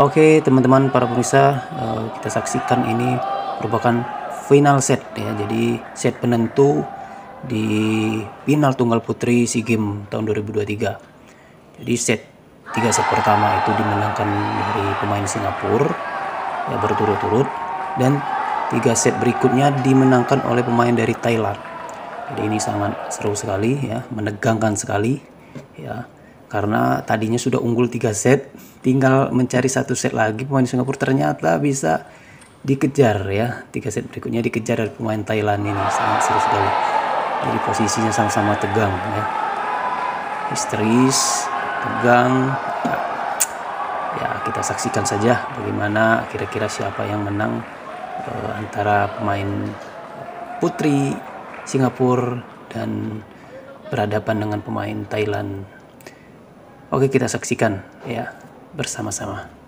Oke teman-teman para pemirsa uh, kita saksikan ini merupakan final set ya. Jadi set penentu di final tunggal putri SEA Games tahun 2023 jadi set tiga set pertama itu dimenangkan dari pemain Singapura ya berturut-turut. Dan tiga set berikutnya dimenangkan oleh pemain dari Thailand. Jadi ini sangat seru sekali ya menegangkan sekali ya. Karena tadinya sudah unggul 3 set tinggal mencari satu set lagi pemain Singapura ternyata bisa dikejar ya. Tiga set berikutnya dikejar dari pemain Thailand ini. Sangat seru sekali. Jadi posisinya sama-sama tegang ya. Histeris tegang. Ya, kita saksikan saja bagaimana kira-kira siapa yang menang uh, antara pemain putri Singapura dan berhadapan dengan pemain Thailand. Oke kita saksikan ya bersama-sama.